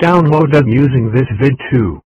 download them using this vid too.